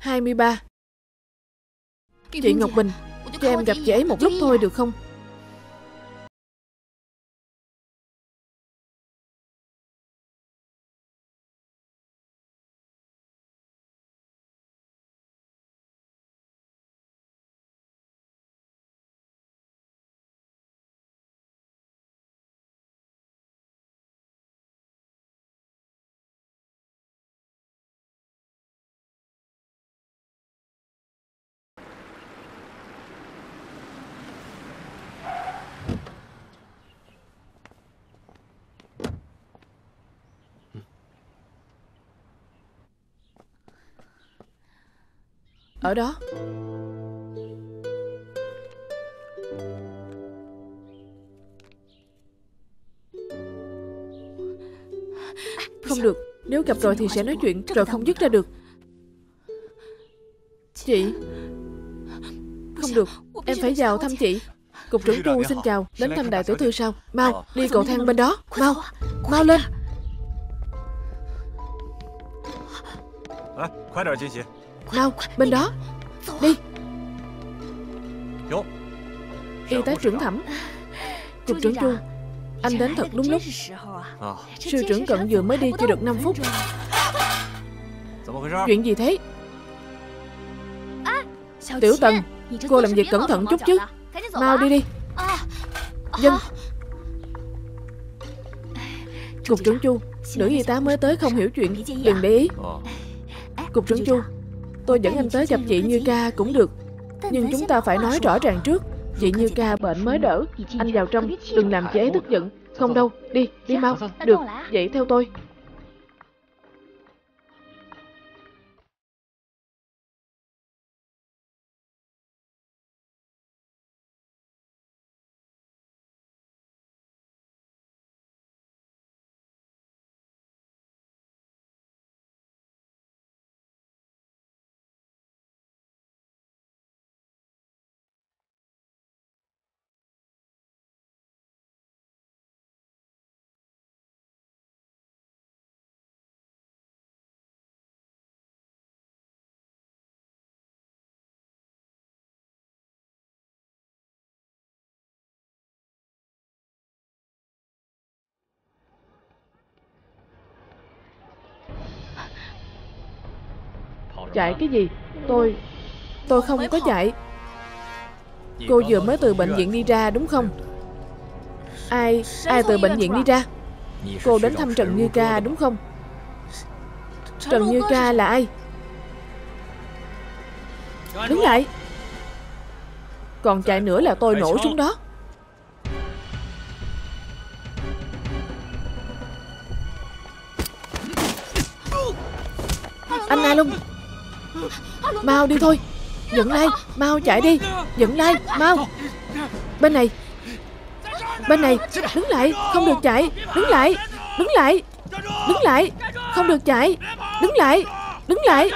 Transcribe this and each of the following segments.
23 Chị Ngọc Bình Cho em gặp chị ấy một lúc thôi được không Ở đó Không được Nếu gặp rồi thì sẽ nói chuyện Rồi không dứt ra được Chị Không được Em phải vào thăm chị Cục trưởng Chu xin chào Đến thăm đại tiểu thư sao Mau đi cầu thang bên đó Mau Mau lên 来，快点进去。 nào bên đó. Đi. Y tá trưởng thẩm. Cục trưởng Chu Anh đến thật đúng lúc. Sư trưởng cận vừa mới đi chưa được 5 phút. Chuyện gì thế? Tiểu Tần Cô làm việc cẩn thận chút chứ. Mau đi đi. Dân. Cục trưởng Chu Nữ y tá mới tới không hiểu chuyện. Đừng để ý. Cục trưởng Chu Tôi dẫn anh tới gặp chị Như Ca cũng được. Nhưng chúng ta phải nói rõ ràng trước, Chị Như Ca bệnh mới đỡ. Anh vào trong, Đừng làm chị ấy tức giận. Không đâu, Đi Đi mau. Được, Vậy theo tôi. Chạy cái gì? Tôi Tôi không có chạy Cô vừa mới từ bệnh viện đi ra đúng không? Ai Ai từ bệnh viện đi ra? Cô đến thăm Trần Như Ca đúng không? Trần Như Ca là ai? Đứng lại. Còn chạy nữa là tôi nổ xuống. đó Mau đi thôi. Dẫn lai, Mau chạy đi. Dẫn lai, Mau. Bên này. Bên này. Đứng lại. Không được chạy. Đứng lại. Đứng lại. Đứng lại. Không được chạy. Đứng lại. Đứng lại.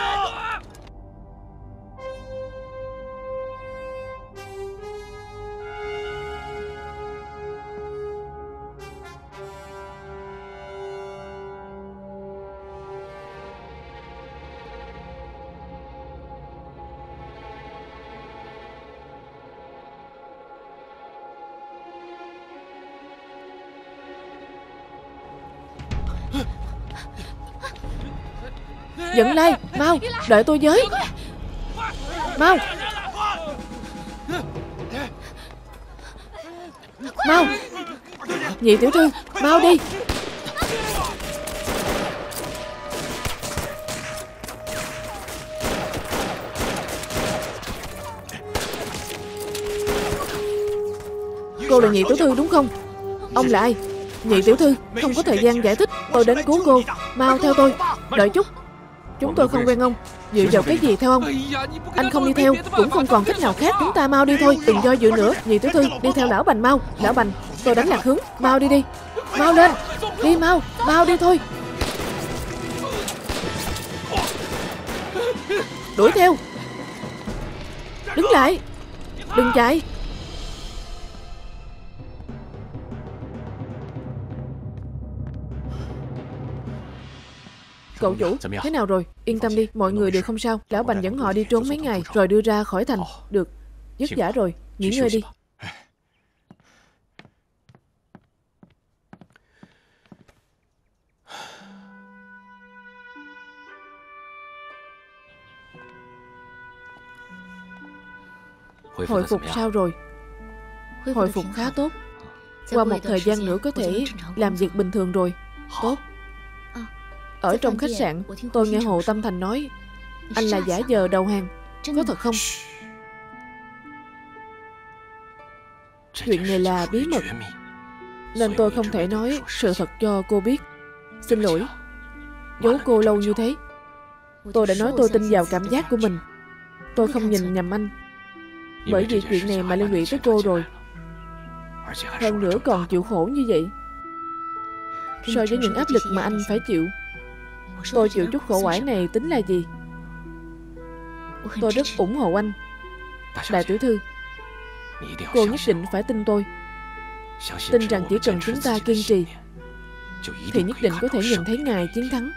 Dẫn lai Mau, Đợi tôi với. Mau. Mau. Nhị tiểu thư, Mau đi. Cô là nhị tiểu thư đúng không? Ông là ai? Nhị tiểu thư, Không có thời gian giải thích. Tôi đến cứu cô. Mau theo tôi. Đợi chút. Chúng tôi không quen ông. Dựa vào cái gì theo ông? Anh không đi theo. Cũng không còn cách nào khác. Chúng ta mau đi thôi. Đừng do dự nữa. Nhị tiểu thư Đi theo lão bành mau. Lão bành Tôi đánh lạc hướng. Mau đi đi. Mau lên. Đi mau. Mau đi thôi. Đuổi theo. Đứng lại. Đừng chạy Cậu chủ, thế nào rồi? Yên tâm đi, mọi người đều không sao. Lão Bành dẫn họ đi trốn mấy ngày, rồi đưa ra khỏi thành. Được, dứt giả rồi, nghỉ ngơi đi. Hồi phục sao rồi? Hồi phục khá tốt. Qua một thời gian nữa có thể làm việc bình thường rồi. Tốt. Ở trong khách sạn, tôi nghe Hồ Tâm Thành nói anh là giả giờ đầu hàng. Có thật không? Chuyện này là bí mật. Nên tôi không thể nói sự thật cho cô biết. Xin lỗi. Giấu cô lâu như thế. Tôi đã nói tôi tin vào cảm giác của mình. Tôi không nhìn nhầm anh. Bởi vì chuyện này mà liên lụy tới cô rồi. Hơn nữa còn chịu khổ như vậy. So với những áp lực mà anh phải chịu Tôi chịu chút khổ quải này tính là gì? Tôi rất ủng hộ anh. Đại tiểu thư Cô nhất định phải tin tôi. Tin rằng chỉ cần chúng ta kiên trì Thì nhất định có thể nhìn thấy ngài chiến thắng.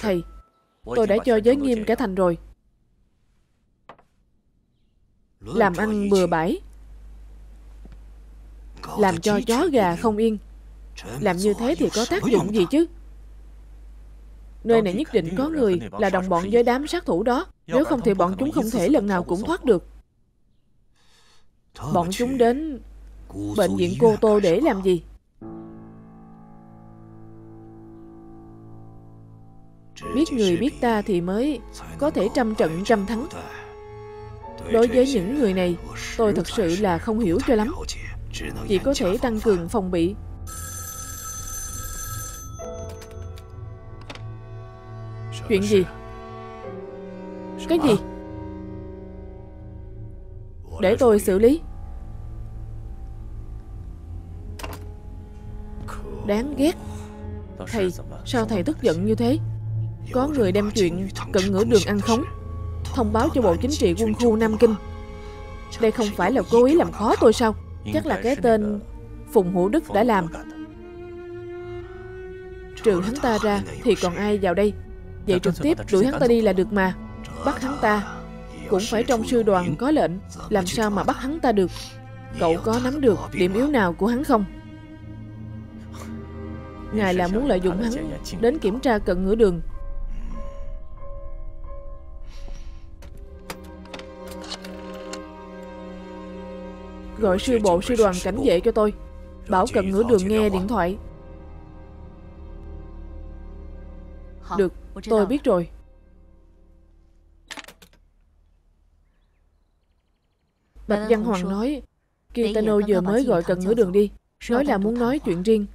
Thầy Tôi đã cho giới nghiêm cả thành rồi. Làm ăn bừa bãi Làm cho chó gà không yên. Làm như thế thì có tác dụng gì chứ? Nơi này nhất định có người là đồng bọn với đám sát thủ đó. Nếu không thì bọn chúng không thể lần nào cũng thoát được. Bọn chúng đến bệnh viện Cô Tô để làm gì? Biết người biết ta thì mới có thể trăm trận trăm thắng. Đối với những người này Tôi thật sự là không hiểu cho lắm Chỉ có thể tăng cường phòng bị. Chuyện gì? Cái gì? Để tôi xử lý. Đáng ghét. Thầy, sao thầy tức giận như thế? Có người đem chuyện cận ngửa đường ăn khống. Thông báo cho Bộ Chính trị quân khu Nam Kinh. Đây không phải là cố ý làm khó tôi sao? Chắc là cái tên Phùng Hữu Đức đã làm. Trừ hắn ta ra thì còn ai vào đây? Vậy trực tiếp đuổi hắn ta đi là được mà. Bắt hắn ta Cũng phải trong sư đoàn có lệnh. Làm sao mà bắt hắn ta được? Cậu có nắm được điểm yếu nào của hắn không? Ngài là muốn lợi dụng hắn Đến kiểm tra cận ngửa đường Gọi sư bộ sư đoàn cảnh vệ cho tôi. Bảo cận ngửa đường nghe điện thoại. Được Tôi biết rồi. Bạch Văn Hoàng nói, Kitano vừa mới gọi cận ngửa đường đi, nói là muốn nói chuyện riêng.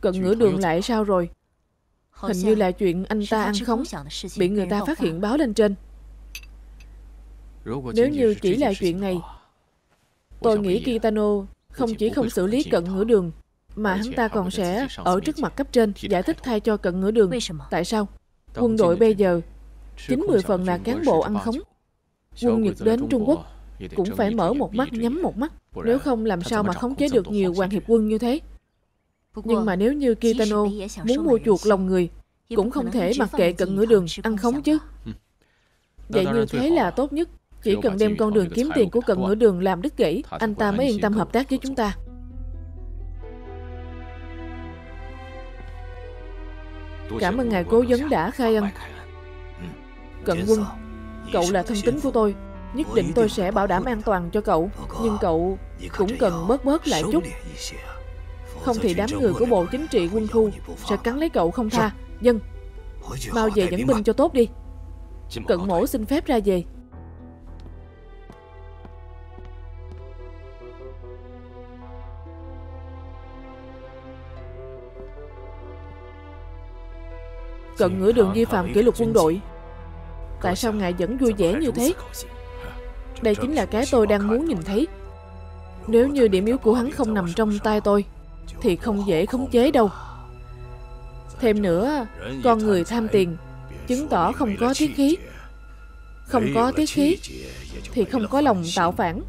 Cận ngửa đường lại sao rồi? Hình như là chuyện anh ta ăn khống, bị người ta phát hiện báo lên trên. Nếu như chỉ là chuyện này, tôi nghĩ Kitano không chỉ không xử lý cận ngửa đường, mà hắn ta còn sẽ ở trước mặt cấp trên giải thích thay cho cận ngửa đường. Tại sao? Quân đội bây giờ 90 phần là cán bộ ăn khống. Quân Nhật đến Trung Quốc cũng phải mở một mắt nhắm một mắt. Nếu không làm sao mà khống chế được nhiều hoàng hiệp quân như thế. Nhưng mà nếu như Kitano muốn mua chuộc lòng người, cũng không thể mặc kệ cận ngửa đường ăn khống chứ. Vậy như thế là tốt nhất. Chỉ cần đem con đường kiếm tiền của cận ngửa đường làm đứt gãy, anh ta mới yên tâm hợp tác với chúng ta. Cảm ơn ngài cố vấn đã khai ân. Cận quân Cậu là thân tín của tôi. Nhất định tôi sẽ bảo đảm an toàn cho cậu Nhưng cậu cũng cần bớt bớt lại chút. Không thì đám người của Bộ Chính trị quân khu Sẽ cắn lấy cậu không tha. Dân Mau về dẫn binh cho tốt đi. Cận mổ xin phép ra về Cận ngửa đường vi phạm kỷ luật quân đội. Tại sao ngài vẫn vui vẻ như thế? Đây chính là cái tôi đang muốn nhìn thấy. Nếu như điểm yếu của hắn không nằm trong tay tôi, Thì không dễ khống chế đâu. Thêm nữa, Con người tham tiền, Chứng tỏ không có tiết khí. Không có tiết khí, Thì không có lòng tạo phản.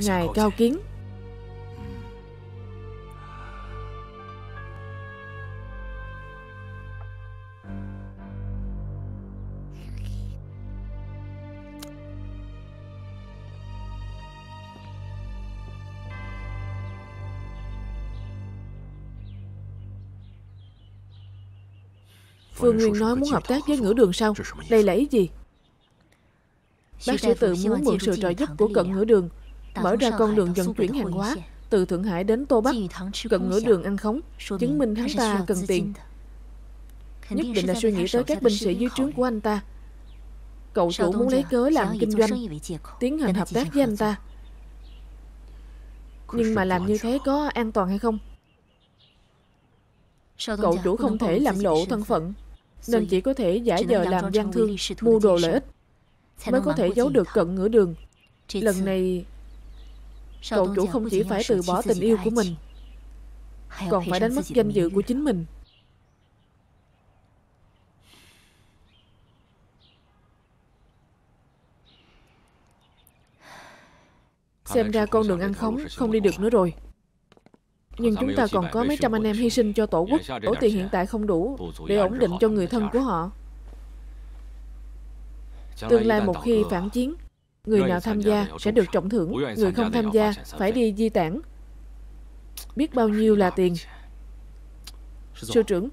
Ngài cao kiến. Phương Nguyên nói muốn hợp tác với ngữ đường sao? Đây là ý gì? Bác sĩ tự muốn mượn sự trợ giúp của cận ngữ đường Mở ra con đường vận chuyển hàng hóa Từ Thượng Hải đến Tô Bắc Cận ngữ đường ăn khống Chứng minh hắn ta cần tiền. Nhất định là suy nghĩ tới các binh sĩ dưới trướng của anh ta. Cậu chủ muốn lấy cớ làm kinh doanh Tiến hành hợp tác với anh ta. Nhưng mà làm như thế có an toàn hay không? Cậu chủ không thể làm lộ thân phận Nên chỉ có thể giả vờ làm gian thương Mua đồ lợi ích Mới có thể giấu được cận ngửa đường. Lần này Cậu chủ không chỉ phải từ bỏ tình yêu của mình Còn phải đánh mất danh dự của chính mình. Xem ra con đường ăn khống không đi được nữa rồi Nhưng chúng ta còn có mấy trăm anh em hy sinh cho tổ quốc Tổ tiền hiện tại không đủ Để ổn định cho người thân của họ. Tương lai một khi phản chiến Người nào tham gia sẽ được trọng thưởng Người không tham gia phải đi. di tản. Biết bao nhiêu là tiền. Sư trưởng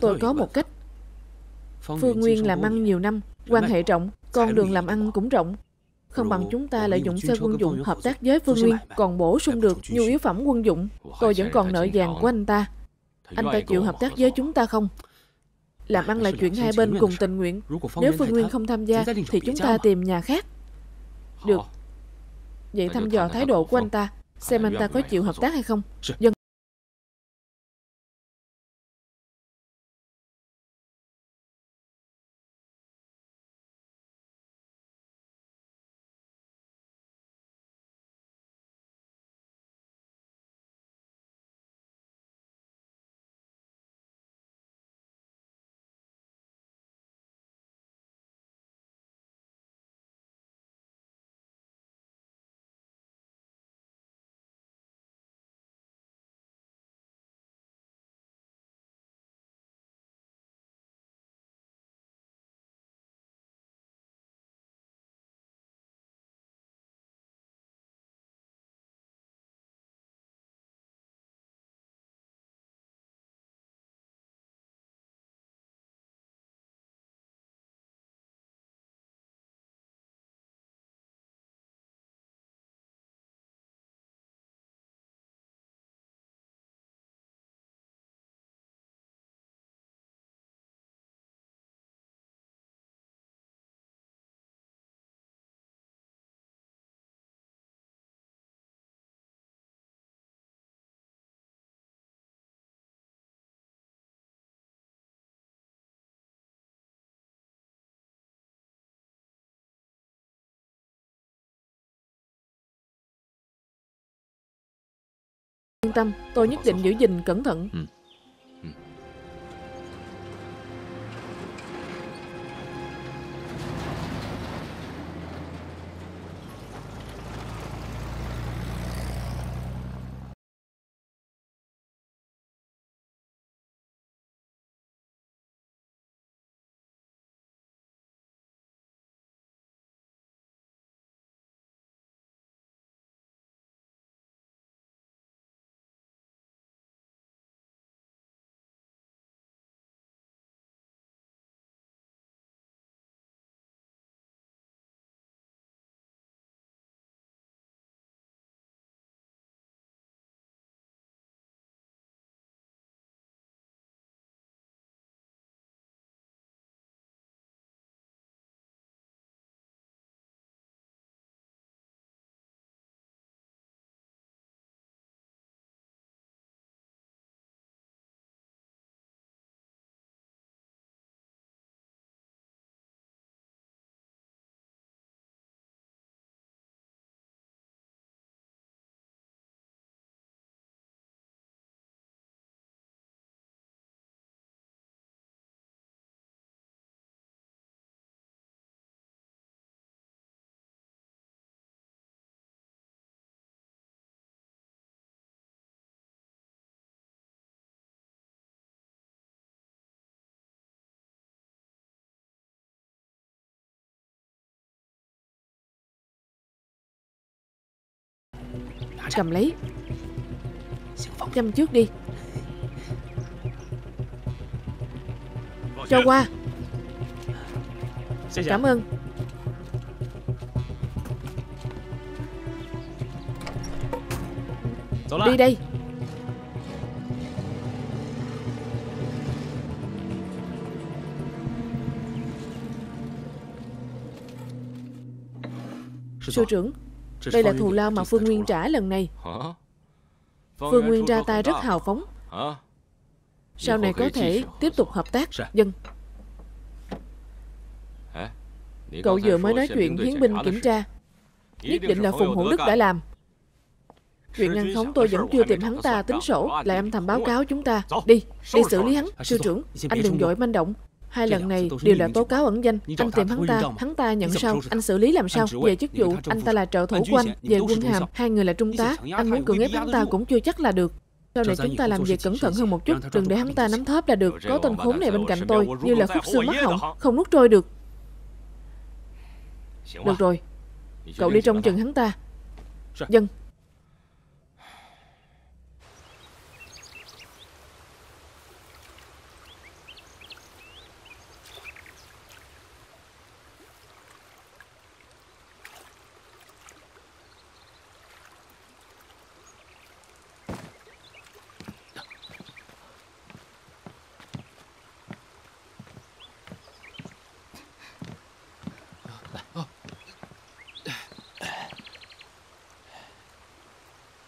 Tôi có một cách. Phương Nguyên làm ăn nhiều năm Quan hệ rộng Con đường làm ăn cũng rộng không bằng chúng ta lợi dụng xe quân dụng hợp tác với Phương Nguyên Còn bổ sung được nhu yếu phẩm quân dụng. Tôi vẫn còn nợ vàng của anh ta. Anh ta chịu hợp tác với chúng ta không? Làm ăn là chuyện hai bên cùng tình nguyện. Nếu Phương Nguyên không tham gia Thì chúng ta tìm nhà khác. Được. Vậy thăm dò thái độ của anh ta Xem anh ta có chịu hợp tác hay không? Dân Yên tâm, tôi nhất định giữ gìn cẩn thận. Ừ. Cầm lấy. Chăm trước đi. Cho qua. Cảm ơn. Đi đây. Sư trưởng Đây là thù lao mà Phương Nguyên trả lần này. Phương Nguyên ra tay rất hào phóng. Sau này có thể tiếp tục hợp tác. Dân. Cậu vừa mới nói chuyện hiến binh kiểm tra. Nhất định là Phùng Hữu Đức đã làm. Chuyện ngăn khống tôi vẫn chưa tìm hắn ta tính sổ. Lại âm thầm báo cáo chúng ta. Đi, đi xử lý hắn. Sư trưởng, anh đừng dội manh động Hai lần này đều là tố cáo ẩn danh. Anh tìm hắn ta, hắn ta nhận sao Anh xử lý làm sao? Về chức vụ, anh ta là trợ thủ của anh Về quân hàm, hai người là trung tá. Anh muốn cưỡng ép hắn ta cũng chưa chắc là được. Sau này chúng ta làm việc cẩn thận hơn một chút Đừng để hắn ta nắm thóp là được. Có tên khốn này bên cạnh tôi Như là khúc xương mắt họng Không nuốt trôi được. Được rồi. Cậu đi trong chừng hắn ta. Dân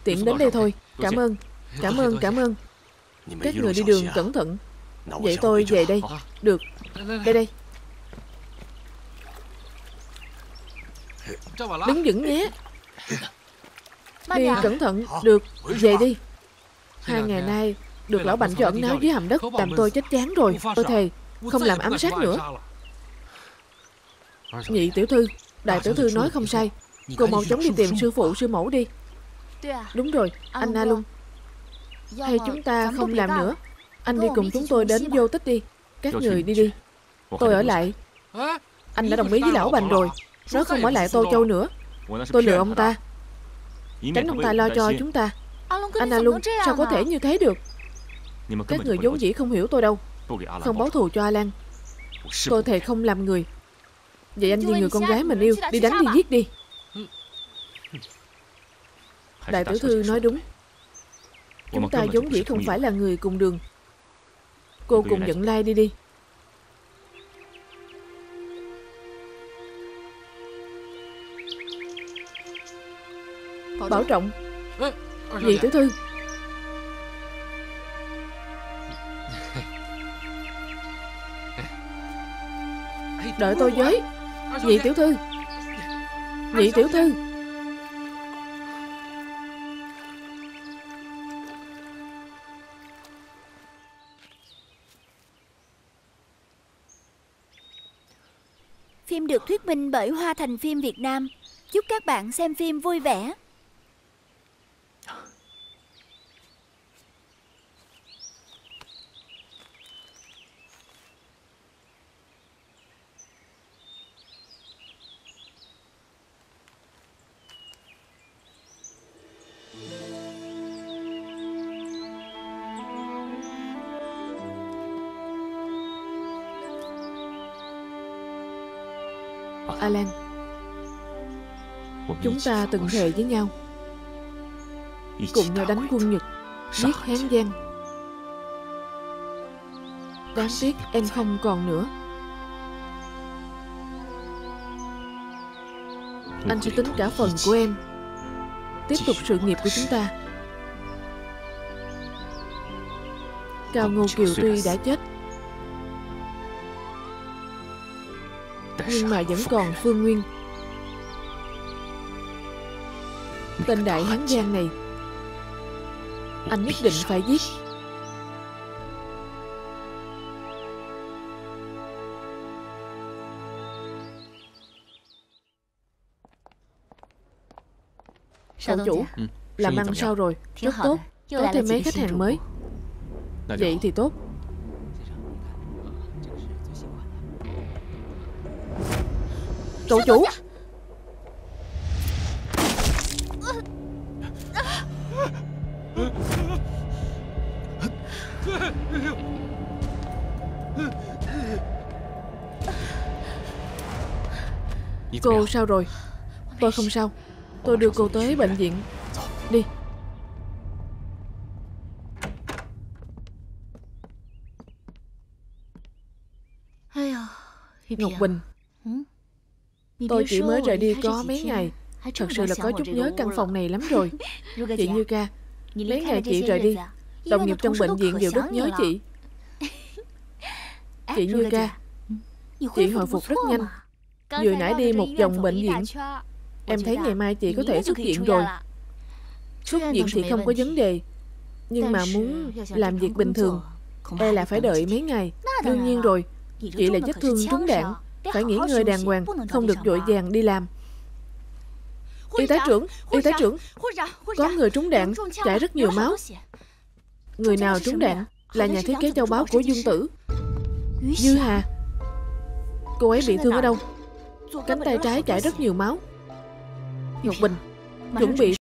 Tiện đến đây thôi. Cảm ơn Cảm ơn cảm ơn. Các người đi đường cẩn thận. Vậy tôi về đây. Được. Đây. Đây Đứng vững nhé. Đi cẩn thận. Được. Về đi. Hai ngày nay Được lão bạnh cho ẩn náu dưới hầm đất Làm tôi chết chán rồi. Tôi thề Không làm ám sát nữa. Nhị tiểu thư Đại tiểu thư nói không sai. Cô mau chóng đi tìm sư phụ sư mẫu đi Đúng rồi, anh Na Lung. Hay chúng ta không làm nữa. Anh đi cùng chúng tôi đến vô tích đi. Các người đi đi. Tôi ở lại. Anh đã đồng ý với lão Bành rồi. Nói không ở lại Tô Châu nữa. Tôi lừa ông ta. Tránh ông ta lo cho chúng ta. Anh Na Lung, sao có thể như thế được? Các người vốn dĩ không hiểu tôi đâu. Không báo thù cho A Lan Tôi thề không làm người. Vậy anh vì người con gái mình yêu Đi đánh đi giết đi Đại tiểu thư nói đúng. Chúng ta vốn dĩ không phải là người cùng đường. Cô cùng dẫn lai đi đi. Bảo trọng. Nhị tiểu thư. Đợi tôi với. Nhị tiểu thư. Nhị tiểu thư Phim được thuyết minh bởi Hoa Thành Phim Việt Nam. Chúc các bạn xem phim vui vẻ. Chúng ta từng thề với nhau. Cùng nhau đánh quân Nhật, Giết Hán Giang. Đáng tiếc em không còn nữa. Anh sẽ tính cả phần của em. Tiếp tục sự nghiệp của chúng ta. Cao Ngô Kiều Tuy đã chết, Nhưng mà vẫn còn Phương Nguyên. Tên đại hán giang này. Anh nhất định phải giết. Cậu chủ Làm ăn sao rồi. Rất tốt Có thêm mấy khách hàng mới. Vậy thì tốt. Cậu chủ Cô sao rồi? Tôi không sao. Tôi đưa cô tới bệnh viện. Đi. Ngọc Bình. Tôi chỉ mới rời đi có mấy ngày. Thật sự là có chút nhớ căn phòng này lắm rồi. Chị Như ca Mấy ngày chị rời đi Đồng nghiệp trong bệnh viện đều rất nhớ chị. Chị Như ca Chị hồi phục rất nhanh Vừa nãy đi một vòng bệnh viện. Em thấy ngày mai chị có thể xuất viện rồi. Xuất viện thì không có vấn đề. Nhưng mà muốn làm việc bình thường. E là phải đợi mấy ngày. Đương nhiên rồi. Chị là vết thương trúng đạn. Phải nghỉ ngơi đàng hoàng Không được vội vàng đi làm. Y tá trưởng Y tá trưởng. Có người trúng đạn Chảy rất nhiều máu. Người nào trúng đạn Là nhà thiết kế châu báu của Dương Tử Dư Hà Cô ấy bị thương ở đâu Cánh tay trái chảy rất nhiều máu. Ngọc Bình Chuẩn bị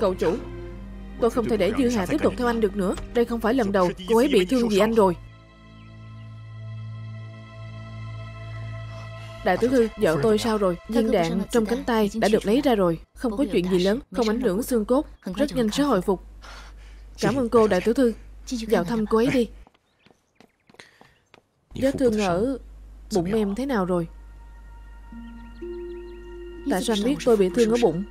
Cậu chủ. Tôi không thể để Dư Hà tiếp tục theo anh được nữa. Đây không phải lần đầu cô ấy bị thương vì anh rồi. Đại tiểu thư, vợ tôi sao rồi? Viên đạn trong cánh tay đã được lấy ra rồi. Không có chuyện gì lớn, không ảnh hưởng xương cốt. Rất nhanh sẽ hồi phục. Cảm ơn cô, đại tiểu thư. Vào thăm cô ấy đi. Vết thương ở bụng em thế nào rồi? Tại sao anh biết tôi bị thương ở bụng?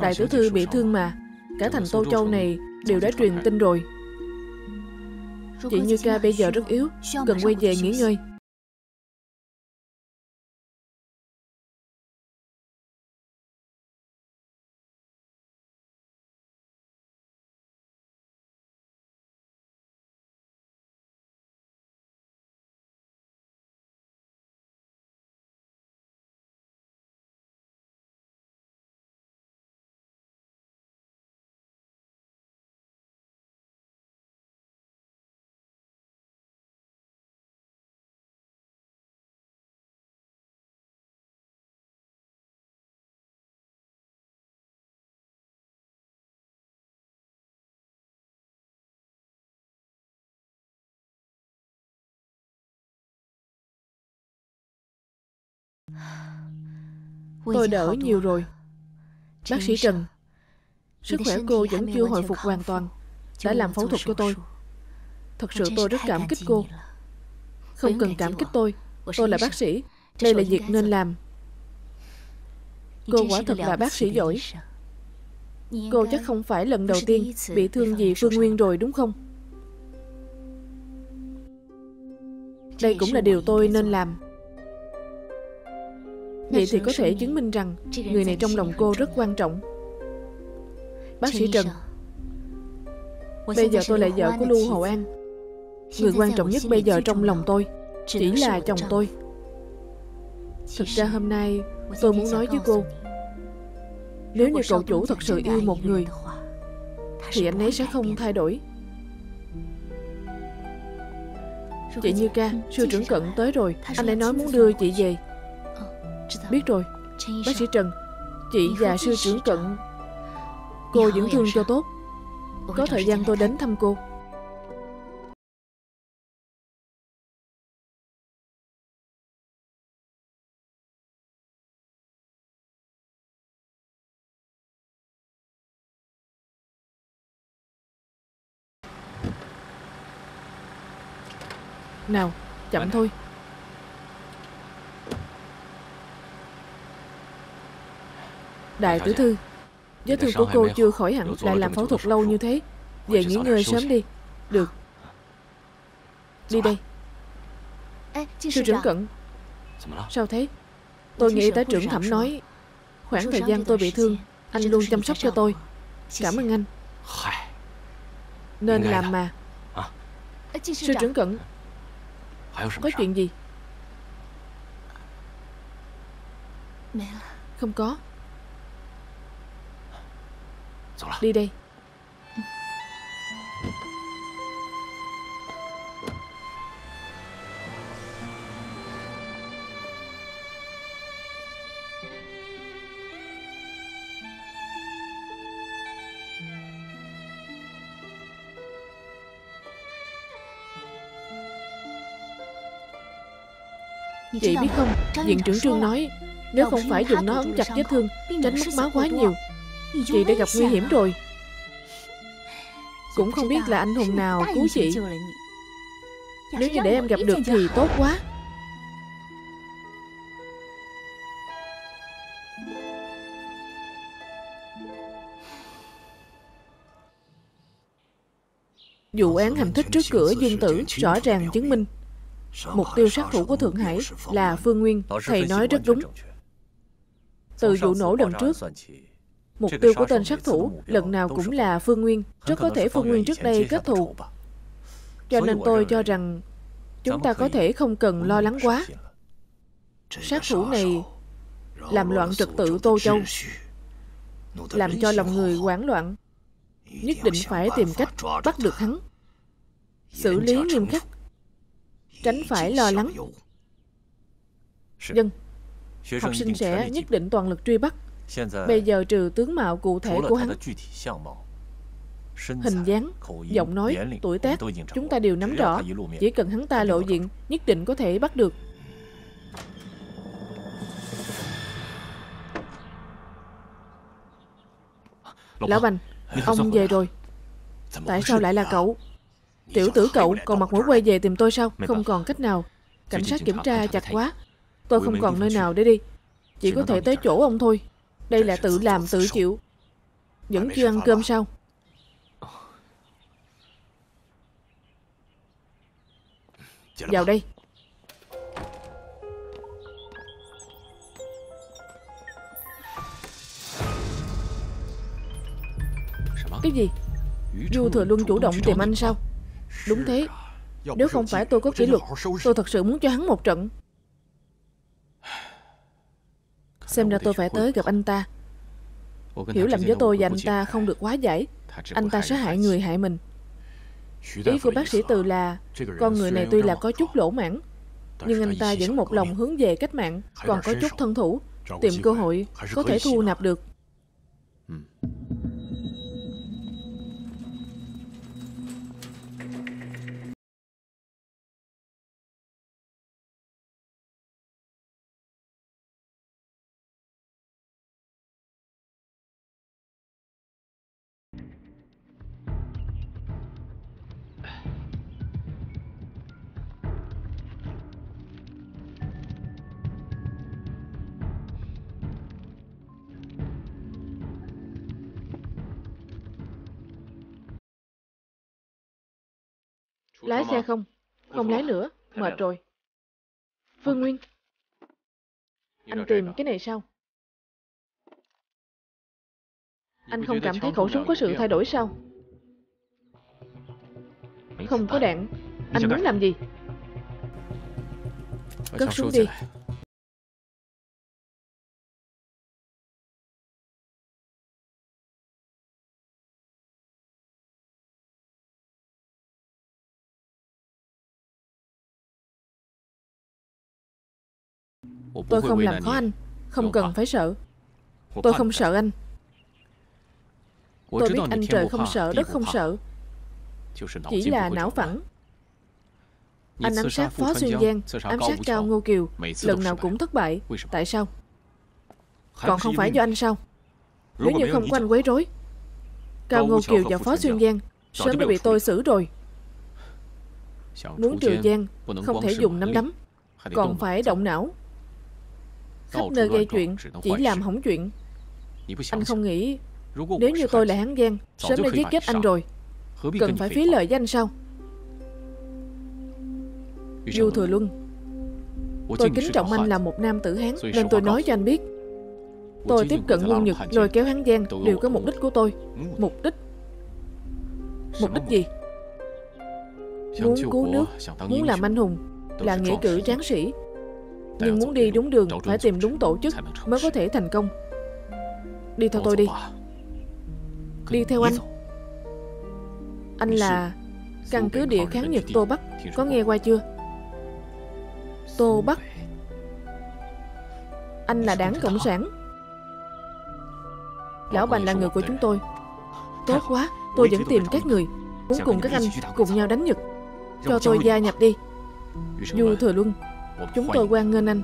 Đại tiểu thư bị thương mà. Cả thành Tô Châu này đều đã truyền tin rồi. Chị Như ca bây giờ rất yếu Cần quay về nghỉ ngơi Tôi đỡ nhiều rồi. Bác sĩ Trần Sức khỏe cô vẫn chưa hồi phục hoàn toàn. Đã làm phẫu thuật cho tôi. Thật sự tôi rất cảm kích cô. Không cần cảm kích tôi. Tôi là bác sĩ. Đây là việc nên làm. Cô quả thật là bác sĩ giỏi. Cô chắc không phải lần đầu tiên Bị thương vì Phương Nguyên rồi đúng không? Đây cũng là điều tôi nên làm Vậy thì có thể chứng minh rằng Người này trong lòng cô rất quan trọng. Bác sĩ Trần, Bây giờ tôi là vợ của Lưu Hậu An. Người quan trọng nhất bây giờ trong lòng tôi Chỉ là chồng tôi. Thực ra hôm nay Tôi muốn nói với cô, Nếu như cậu chủ thật sự yêu một người, Thì anh ấy sẽ không thay đổi. Chị Như ca, Sư trưởng cận tới rồi. Anh ấy nói muốn đưa chị về. Biết rồi. Bác sĩ Trần Chị và sư trưởng cận Cô dưỡng thương cho tốt. Có thời gian tôi đến thăm cô. Nào, chậm thôi Đại tiểu thư Vết thương của cô chưa khỏi hẳn Lại làm phẫu thuật lâu như thế. Về nghỉ ngơi sớm đi. Được. Đi đây. Sư trưởng cận. Sao thế? Tôi nghĩ tá trưởng thẩm nói Khoảng thời gian tôi bị thương Anh luôn chăm sóc cho tôi. Cảm ơn anh. Nên làm mà. Sư trưởng cận. Có chuyện gì? Không có Đi đây Chị biết không Viện trưởng Trương nói Nếu không phải dùng nó ấn chặt vết thương Tránh mất máu quá nhiều Chị đã gặp nguy hiểm rồi. Cũng không biết là anh hùng nào cứu chị. Nếu như để em gặp được thì tốt quá. Vụ án hành thích trước cửa Dương Tử rõ ràng chứng minh Mục tiêu sát thủ của Thượng Hải là Phương Nguyên Thầy nói rất đúng. Từ vụ nổ lần trước Mục tiêu của tên sát thủ lần nào cũng là Phương Nguyên Rất có thể Phương Nguyên trước đây kết thù. Cho nên tôi cho rằng Chúng ta có thể không cần lo lắng quá. Sát thủ này Làm loạn trật tự Tô Châu Làm cho lòng người hoảng loạn Nhất định phải tìm cách bắt được hắn. Xử lý nghiêm khắc. Tránh phải lo lắng. Dân Học sinh sẽ nhất định toàn lực truy bắt Bây giờ trừ tướng mạo cụ thể của hắn Hình dáng, giọng nói, tuổi tác Chúng ta đều nắm rõ Chỉ cần hắn ta lộ diện Nhất định có thể bắt được. Lão Bành Ông về rồi. Tại sao lại là cậu? Tiểu tử cậu còn mặt mũi quay về tìm tôi sao? Không còn cách nào. Cảnh sát kiểm tra chặt quá. Tôi không còn nơi nào để đi. Chỉ có thể tới chỗ ông thôi Đây là tự làm tự chịu. Vẫn chưa ăn cơm sao? Vào đây. Cái gì? Du Thừa Luân chủ động tìm anh sao? Đúng thế. Nếu không phải tôi có kỷ luật Tôi thật sự muốn cho hắn một trận Xem ra tôi phải tới gặp anh ta. Hiểu lầm với tôi và anh ta không được quá giải Anh ta sẽ hại người hại mình. Ý của bác sĩ Từ là Con người này tuy là có chút lỗ mãn Nhưng anh ta vẫn một lòng hướng về cách mạng. Còn có chút thân thủ Tìm cơ hội có thể thu nạp được Lái xe không? Không lái nữa, mệt rồi. Phương Nguyên, anh tìm cái này sao? Anh không cảm thấy khẩu súng có sự thay đổi sao? Không có đạn. Anh muốn làm gì? Cất súng đi. Tôi không làm khó anh Không cần phải sợ. Tôi không sợ anh. Tôi biết anh trời không sợ, đất không sợ. Chỉ là não phẳng. Anh ám sát Phó Xuyên Giang Ám sát Cao Ngô Kiều. Lần nào cũng thất bại. Tại sao? Còn không phải do anh sao? Nếu như không có anh quấy rối Cao Ngô Kiều và Phó Xuyên Giang Sớm đã bị tôi xử rồi. Muốn trừ Giang. Không thể dùng nắm đấm Còn phải động não Khắp nơi gây chuyện Chỉ làm hỏng chuyện. Anh không nghĩ Nếu như tôi là Hán Giang Sớm đã giết chết anh rồi. Cần phải phí lời với anh sao Du Thừa Luân. Tôi kính trọng anh là một nam tử Hán Nên tôi nói cho anh biết. Tôi tiếp cận quân Nhật Lôi kéo Hán Giang Đều có mục đích của tôi. Mục đích. Mục đích gì? Muốn cứu nước Muốn làm anh hùng Là nghĩa cử tráng sĩ Nhưng muốn đi đúng đường Phải tìm đúng tổ chức Mới có thể thành công. Đi theo tôi đi. Đi theo anh. Anh là Căn cứ địa kháng Nhật Tô Bắc. Có nghe qua chưa? Tô Bắc. Anh là đảng Cộng sản. Lão Bành là người của chúng tôi. Tốt quá. Tôi vẫn tìm các người Muốn cùng các anh cùng nhau đánh Nhật Cho tôi gia nhập đi. Du Thừa Luân Chúng tôi quan nghênh anh.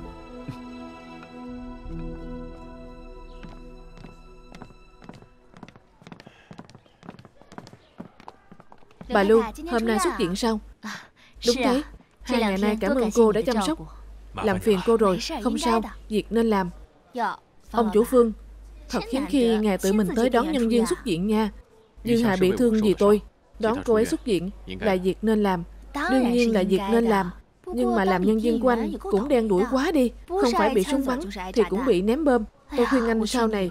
Bà Lưu, hôm nay xuất viện sao? Đúng thế. Hai ngày nay cảm ơn cô đã chăm sóc. Làm phiền cô rồi, không sao. Việc nên làm. Ông chủ Phương Thật hiếm khi ngài tự mình tới đón nhân viên xuất viện nha. Dương Hạ bị thương vì tôi Đón cô ấy xuất viện Là việc nên làm. Đương nhiên là việc nên làm Nhưng mà làm nhân viên của anh cũng đen đuổi quá đi Không phải bị súng bắn Thì cũng bị ném bơm Tôi khuyên anh sau này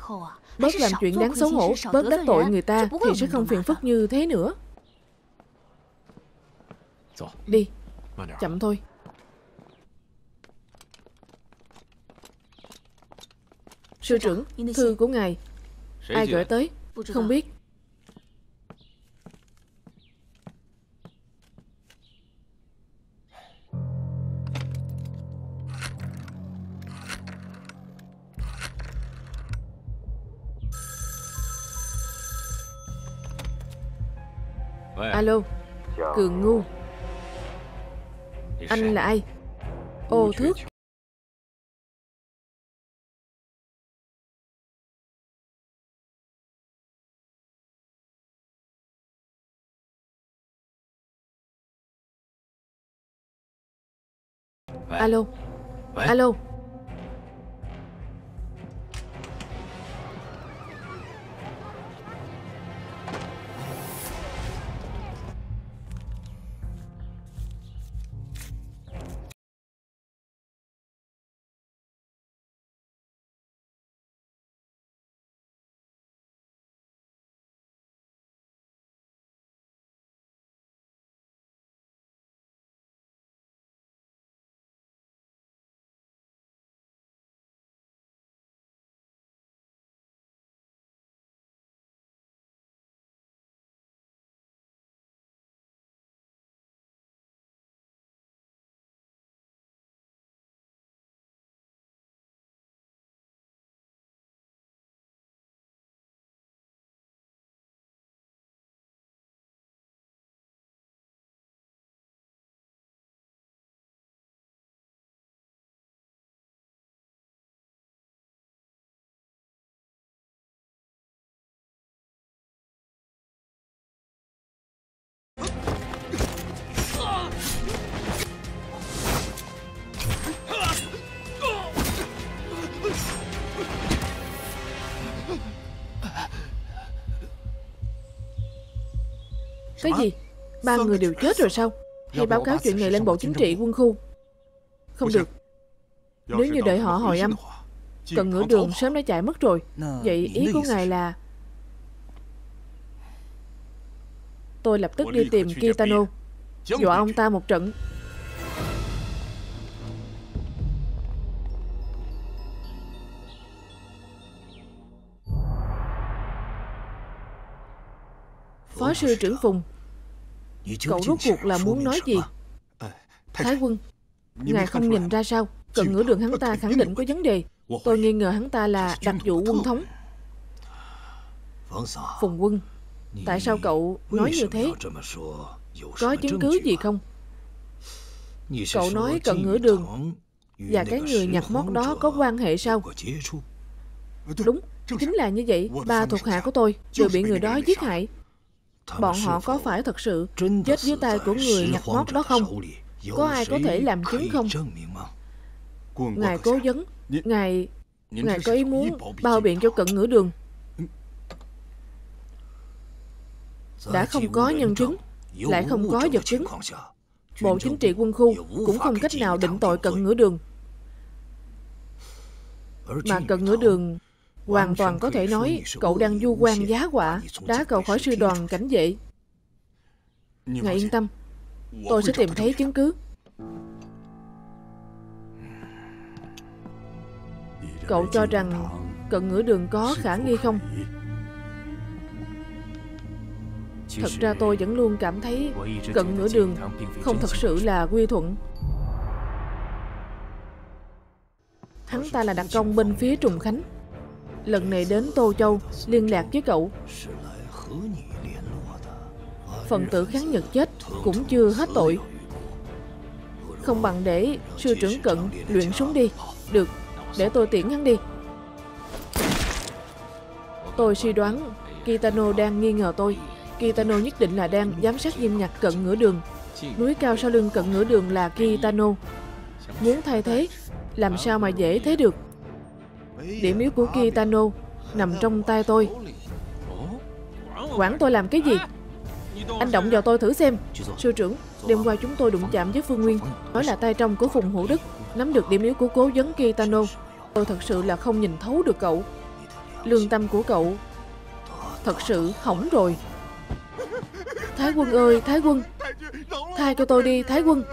Bớt làm chuyện đáng xấu hổ Bớt đắc tội người ta Thì sẽ không phiền phức như thế nữa. Đi Chậm thôi. Sư trưởng Thư của ngài. Ai gửi tới? Không biết Alo Cường ngu. Anh là ai? Ô thước. Alo. Alo Cái gì? Ba người đều chết rồi sao? Hay báo cáo chuyện này lên Bộ Chính trị quân khu? Không được. Nếu như đợi họ hồi âm Cần ngửa đường sớm đã chạy mất rồi. Vậy ý của ngài là Tôi lập tức đi tìm Kitano. Dọa ông ta một trận. Phó sư trưởng Phùng. Cậu rốt cuộc là muốn nói gì? Thái quân Ngài không nhìn ra sao? Cận ngửa đường hắn ta khẳng định có vấn đề. Tôi nghi ngờ hắn ta là đặc vụ quân thống. Phùng quân Tại sao cậu nói như thế? Có chứng cứ gì không？Cậu nói cận ngửa đường Và cái người nhặt mót đó có quan hệ sao Đúng Chính là như vậy Ba thuộc hạ của tôi Đều bị người đó giết hại。Bọn họ có phải thật sự chết dưới tay của người nhặt mót đó không? Có ai có thể làm chứng không? Ngài cố vấn Ngài Ngài có ý muốn bao biện cho cận ngửa đường đã không có nhân chứng, lại không có vật chứng. Bộ Chính trị quân khu cũng không cách nào định tội cận ngửa đường. Mà cận ngửa đường hoàn toàn có thể nói cậu đang du quan giá họa, đá cậu khỏi sư đoàn cảnh vệ. Ngài yên tâm, tôi sẽ tìm thấy chứng cứ. Cậu cho rằng cận ngửa đường có khả nghi không? Thật ra tôi vẫn luôn cảm thấy cận ngửa đường không thật sự là quy thuận. Hắn ta là đặc công bên phía Trùng Khánh. Lần này đến Tô Châu liên lạc với cậu. Phần tử kháng Nhật chết cũng chưa hết tội. Không bằng để sư trưởng cận luyện súng đi. Được, để tôi tiễn hắn đi. Tôi suy đoán Kitano đang nghi ngờ tôi. Kitano nhất định là đang giám sát nghiêm ngặt cận ngửa đường. Núi cao sau lưng cận ngửa đường là Kitano. Muốn thay thế, làm sao mà dễ thế được? Điểm yếu của Kitano nằm trong tay tôi. Quản tôi làm cái gì? Anh động vào tôi thử xem. Sư trưởng, đêm qua chúng tôi đụng chạm với Phương Nguyên, nói là tay trong của Phùng Hữu Đức, nắm được điểm yếu của cố vấn Kitano. Tôi thật sự là không nhìn thấu được cậu. Lương tâm của cậu thật sự hỏng rồi. Thái quân ơi Thái quân. Thay cho tôi đi Thái quân.